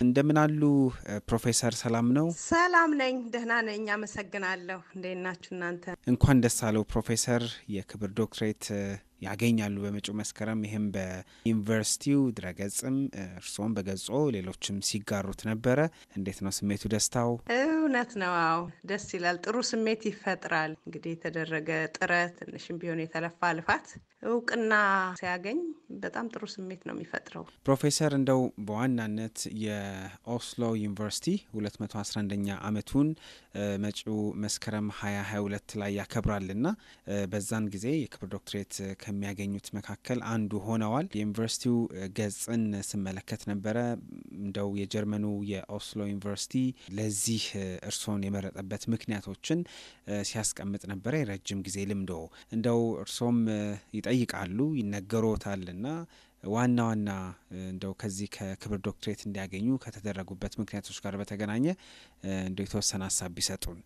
እንደምን አሉ ፕሮፌሰር? ሰላም ነው? ሰላም ነኝ፣ ደህና ነኝ። አመሰግናለሁ። እንዴት ናችሁ እናንተ? እንኳን ደስ አለው ፕሮፌሰር። የክብር ዶክትሬት ያገኛሉ በመጪው መስከረም። ይህም በዩኒቨርሲቲው ድረገጽም እርስዎም በገጾ ሌሎችም ሲጋሩት ነበረ። እንዴት ነው ስሜቱ? ደስታው? እውነት ነው። አዎ ደስ ይላል። ጥሩ ስሜት ይፈጥራል። እንግዲህ የተደረገ ጥረት ትንሽም ቢሆን የተለፋ ልፋት እውቅና ሲያገኝ በጣም ጥሩ ስሜት ነው የሚፈጥረው። ፕሮፌሰር እንደው በዋናነት የኦስሎ ዩኒቨርሲቲ 211ኛ ዓመቱን መጪው መስከረም 2022 ላይ ያከብራልና በዛን ጊዜ የክብር ዶክትሬት ከሚያገኙት መካከል አንዱ ሆነዋል። የዩኒቨርሲቲው ገጽን ስመለከት ነበረ። እንደው የጀርመኑ የኦስሎ ዩኒቨርሲቲ ለዚህ እርስዎን የመረጠበት ምክንያቶችን ሲያስቀምጥ ነበረ። የረጅም ጊዜ ልምዶ እንደው እርስዎም ይጠይቃሉ ይነገሮታልና 嗯 ዋና ዋና እንደው ከዚህ ከክብር ዶክትሬት እንዲያገኙ ከተደረጉበት ምክንያቶች ጋር በተገናኘ እንደው የተወሰነ ሀሳብ ቢሰጡን።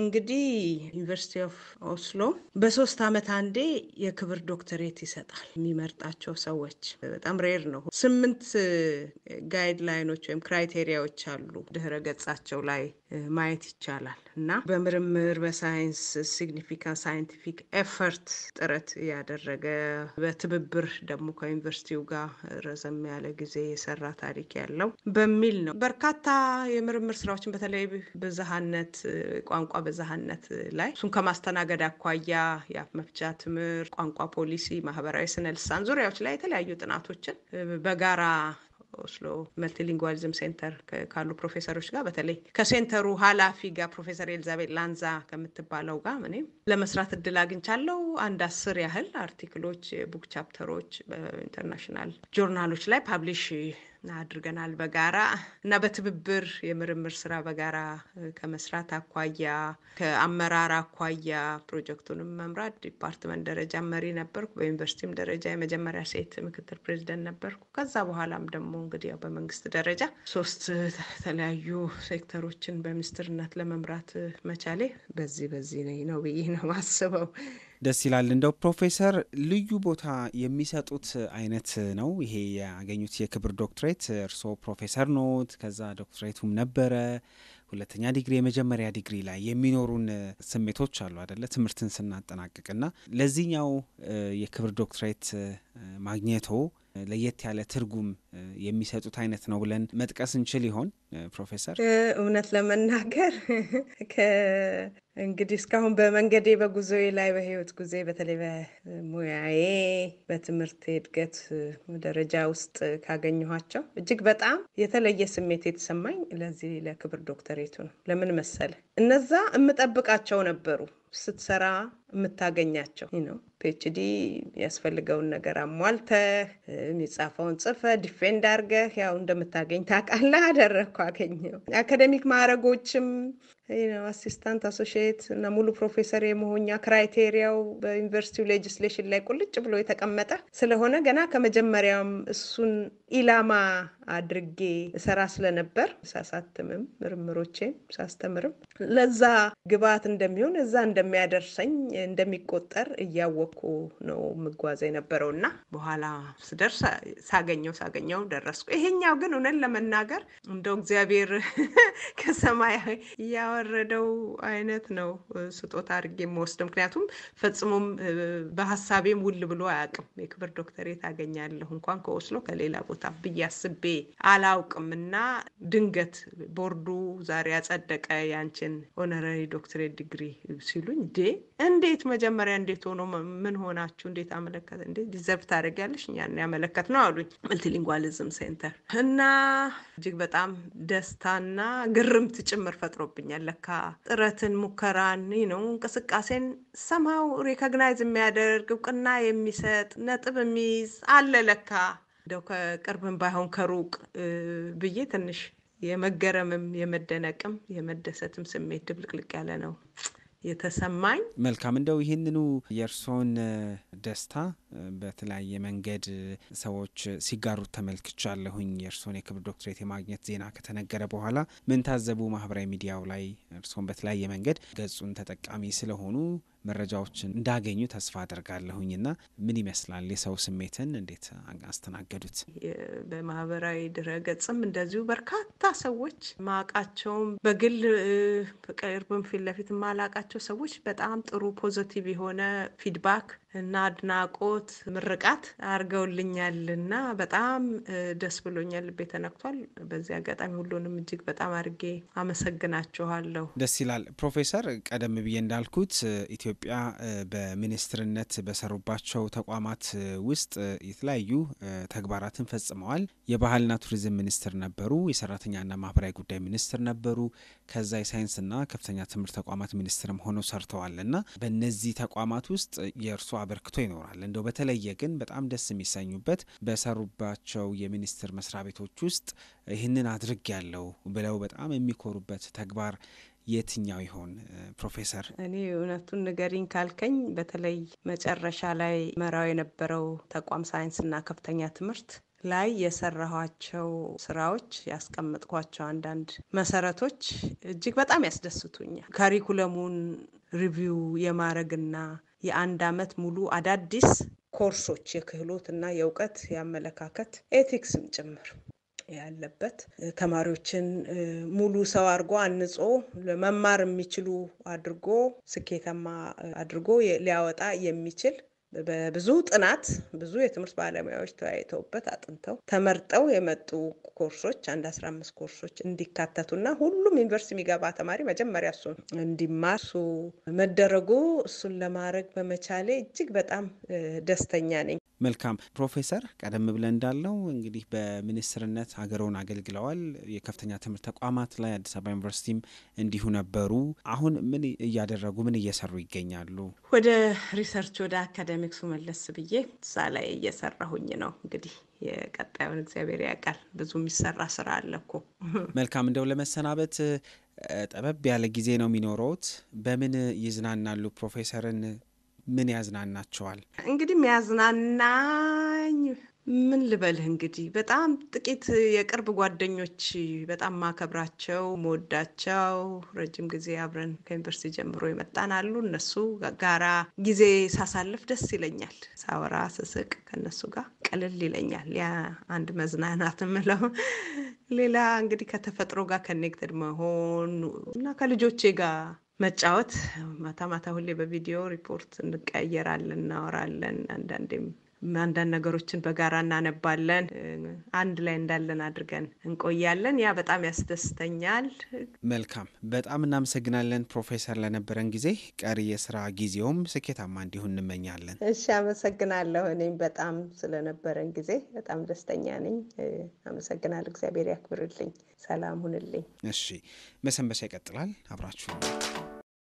እንግዲህ University of Oslo በሶስት ዓመት አንዴ የክብር ዶክተሬት ይሰጣል። የሚመርጣቸው ሰዎች በጣም rare ነው። ስምንት guideline ኦች ወይም criteria ዎች አሉ ድህረ ገጻቸው ላይ ማየት ይቻላል እና በምርምር በሳይንስ significant scientific effort ጥረት ያደረገ በትብብር ደግሞ ከዩኒቨርሲቲው ጋር ረዘም ያለ ጊዜ የሰራ ታሪክ ያለው በሚል ነው። በርካታ የምርምር ስራዎችን በተለይ ብዝሃነት ቋንቋ ብዝሃነት ላይ እሱን ከማስተናገድ አኳያ የአፍ መፍቻ ትምህርት፣ ቋንቋ ፖሊሲ፣ ማህበራዊ ስነ ልሳን ዙሪያዎች ላይ የተለያዩ ጥናቶችን በጋራ ኦስሎ multilingualism center ካሉ ፕሮፌሰሮች ጋር በተለይ ከ center ኡ ኃላፊ ጋር ፕሮፌሰር ኤልዛቤት ላንዛ ከምትባለው ጋር እኔም ለመስራት እድል አግኝቻለሁ። አንድ አስር ያህል article ኦች፣ book chapter ኦች በ international journal ኦች ላይ publish አድርገናል በጋራ እና በትብብር የምርምር ስራ በጋራ ከመስራት አኳያ ከአመራር አኳያ ፕሮጀክቱንም መምራት department ደረጃ መሪ ነበርኩ። በዩኒቨርሲቲም ደረጃ የመጀመሪያ ሴት ምክትል ፕሬዚደንት ነበርኩ። ከዛ በኋላም ደግሞ እንግዲህ ያው በመንግስት ደረጃ ሶስት የተለያዩ ሴክተሮችን በሚኒስትርነት ለመምራት መቻሌ በዚህ በዚህ ነው ብዬ ነው ማስበው። ደስ ይላል። እንደው ፕሮፌሰር ልዩ ቦታ የሚሰጡት አይነት ነው ይሄ ያገኙት የክብር ዶክትሬት። እርስዎ ፕሮፌሰር ኖት፣ ከዛ ዶክትሬቱም ነበረ ሁለተኛ ዲግሪ የመጀመሪያ ዲግሪ ላይ የሚኖሩን ስሜቶች አሉ አደለ? ትምህርትን ስናጠናቅቅና ለዚህኛው የክብር ዶክትሬት ማግኘቶ ለየት ያለ ትርጉም የሚሰጡት አይነት ነው ብለን መጥቀስ እንችል ይሆን ፕሮፌሰር? እውነት ለመናገር እንግዲህ እስካሁን በመንገዴ በጉዞዬ ላይ በህይወት ጉዜ በተለይ በሙያዬ በትምህርት እድገት ደረጃ ውስጥ ካገኘኋቸው እጅግ በጣም የተለየ ስሜት የተሰማኝ ለዚህ ለክብር ዶክተሬቱ ነው። ለምን መሰለ? እነዛ የምጠብቃቸው ነበሩ ስትሰራ የምታገኛቸው ነው። PhD ያስፈልገውን ነገር አሟልተህ የሚጻፈውን ጽፈ defend አድርገህ ያው እንደምታገኝ ታውቃለህ። አደረግኩ፣ አገኘው። academic ማዕረጎችም assistant associate እና ሙሉ ፕሮፌሰር የመሆኛ criteria ው በዩኒቨርሲቲው legislation ላይ ቁልጭ ብሎ የተቀመጠ ስለሆነ ገና ከመጀመሪያውም እሱን ኢላማ አድርጌ እሰራ ስለነበር ሳሳትምም ምርምሮቼም ሳስተምርም ለዛ ግብዓት እንደሚሆን እዛ እንደሚያደርሰኝ እንደሚቆጠር እያወቅኩ ነው የምጓዘ የነበረው እና በኋላ ስደርስ ሳገኘው ሳገኘው ደረስኩ። ይሄኛው ግን እውነት ለመናገር እንደው እግዚአብሔር ከሰማይ ያወረደው አይነት ነው ስጦታ አድርጌ የምወስደው። ምክንያቱም ፈጽሞም በሀሳቤም ውል ብሎ አያውቅም። የክብር ዶክተሬት አገኛለሁ እንኳን ከኦስሎ ከሌላ ቦታ ብዬ አስቤ አላውቅም እና ድንገት ቦርዱ ዛሬ ያጸደቀ ያንችን honorary ዶክትሬት ዲግሪ ሲሉኝ ዴ እንዴት መጀመሪያ እንዴት ሆኖ ምን ሆናችሁ? እንዴት አመለከተ? እንዴት deserve ታደርጊያለሽ? እኛ ነን ያመለከትነው አሉኝ። multilingualism center እና እጅግ በጣም ደስታና ግርምት ጭምር ፈጥሮብኛል። ለካ ጥረትን ሙከራን ነው እንቅስቃሴን ሰማው recognize የሚያደርግ እውቅና የሚሰጥ ነጥብ የሚይዝ አለ። ለካ እንደው ከቅርብም ባይሆን ከሩቅ ብዬ ትንሽ የመገረምም የመደነቅም የመደሰትም ስሜት ድብልቅልቅ ያለ ነው የተሰማኝ። መልካም እንደው ይህንኑ የእርስዎን ደስታ በተለያየ መንገድ ሰዎች ሲጋሩት ተመልክቻለሁኝ። የእርስዎን የክብር ዶክትሬት የማግኘት ዜና ከተነገረ በኋላ ምን ታዘቡ? ማህበራዊ ሚዲያው ላይ እርስዎን በተለያየ መንገድ ገጹን ተጠቃሚ ስለሆኑ መረጃዎችን እንዳገኙ ተስፋ አደርጋለሁኝና ምን ይመስላል የሰው ስሜትን እንዴት አስተናገዱት? በማህበራዊ ድረገጽም እንደዚሁ በርካታ ሰዎች ማቃቸውም በግል በቅርብም ፊት ለፊት ማላውቃቸው ሰዎች በጣም ጥሩ positive የሆነ feedback እና አድናቆት ምርቃት አድርገውልኛል እና በጣም ደስ ብሎኛል። ልቤ ተነክቷል። በዚህ አጋጣሚ ሁሉንም እጅግ በጣም አድርጌ አመሰግናችኋለሁ። ደስ ይላል። ፕሮፌሰር ቀደም ብዬ እንዳልኩት ኢትዮጵያ በሚኒስትርነት በሰሩባቸው ተቋማት ውስጥ የተለያዩ ተግባራትን ፈጽመዋል። የባህልና ቱሪዝም ሚኒስትር ነበሩ። የሰራተኛና ማህበራዊ ጉዳይ ሚኒስትር ነበሩ። ከዛ የሳይንስና ከፍተኛ ትምህርት ተቋማት ሚኒስትርም ሆነው ሰርተዋል እና በእነዚህ ተቋማት ውስጥ የእርሱ አበርክቶ ይኖራል። እንደው በተለየ ግን በጣም ደስ የሚሰኙበት በሰሩባቸው የሚኒስቴር መስሪያ ቤቶች ውስጥ ይህንን አድርግ ያለው ብለው በጣም የሚኮሩበት ተግባር የትኛው ይሆን ፕሮፌሰር? እኔ እውነቱን ንገሪኝ ካልከኝ በተለይ መጨረሻ ላይ መራው የነበረው ተቋም ሳይንስና ከፍተኛ ትምህርት ላይ የሰራኋቸው ስራዎች ያስቀመጥኳቸው አንዳንድ መሰረቶች እጅግ በጣም ያስደስቱኛል። curriculum ኡን review የማድረግና የአንድ አመት ሙሉ አዳዲስ ኮርሶች የክህሎት እና የእውቀት የአመለካከት ethics ም ጭምር ያለበት ተማሪዎችን ሙሉ ሰው አድርጎ አንጾ መማር የሚችሉ አድርጎ ስኬታማ አድርጎ ሊያወጣ የሚችል በብዙ ጥናት ብዙ የትምህርት ባለሙያዎች ተወያይተውበት አጥንተው ተመርጠው የመጡ ኮርሶች አንድ አስራ አምስት ኮርሶች እንዲካተቱና ሁሉም ዩኒቨርሲቲ የሚገባ ተማሪ መጀመሪያ እሱን እንዲማር እሱ መደረጉ እሱን ለማድረግ በመቻሌ እጅግ በጣም ደስተኛ ነኝ። መልካም ፕሮፌሰር፣ ቀደም ብለን እንዳለው እንግዲህ በሚኒስትርነት ሀገረውን አገልግለዋል። የከፍተኛ ትምህርት ተቋማት ላይ አዲስ አበባ ዩኒቨርሲቲም እንዲሁ ነበሩ። አሁን ምን እያደረጉ ምን እየሰሩ ይገኛሉ? ወደ research ወደ academics ኡ መለስ ብዬ እዛ ላይ እየሰራሁኝ ነው። እንግዲህ የቀጣዩን እግዚአብሔር ያውቃል። ብዙ የሚሰራ ስራ አለ እኮ። መልካም እንደው ለመሰናበት ጠበብ ያለ ጊዜ ነው የሚኖረውት። በምን ይዝናናሉ ፕሮፌሰርን ምን ያዝናናቸዋል? እንግዲህ የሚያዝናናኝ ምን ልበልህ እንግዲህ በጣም ጥቂት የቅርብ ጓደኞች በጣም ማከብራቸው መወዳቸው ረጅም ጊዜ አብረን ከዩኒቨርሲቲ ጀምሮ የመጣን አሉ። እነሱ ጋራ ጊዜ ሳሳልፍ ደስ ይለኛል። ሳወራ ስስቅ ከእነሱ ጋር ቀልል ይለኛል። ያ አንድ መዝናናት ምለው። ሌላ እንግዲህ ከተፈጥሮ ጋር ከኔክትድ መሆን እና ከልጆቼ ጋር መጫወት ማታ ማታ ሁሌ በቪዲዮ ሪፖርት እንቀያየራለን፣ እናወራለን። አንዳንዴም አንዳንድ ነገሮችን በጋራ እናነባለን። አንድ ላይ እንዳለን አድርገን እንቆያለን። ያ በጣም ያስደስተኛል። መልካም፣ በጣም እናመሰግናለን ፕሮፌሰር ለነበረን ጊዜ። ቀሪ የስራ ጊዜውም ስኬታማ እንዲሁን እንመኛለን። እሺ፣ አመሰግናለሁ። እኔም በጣም ስለነበረን ጊዜ በጣም ደስተኛ ነኝ። አመሰግናለሁ። እግዚአብሔር ያክብርልኝ። ሰላም ሁንልኝ። እሺ፣ መሰንበቻ ይቀጥላል። አብራችሁ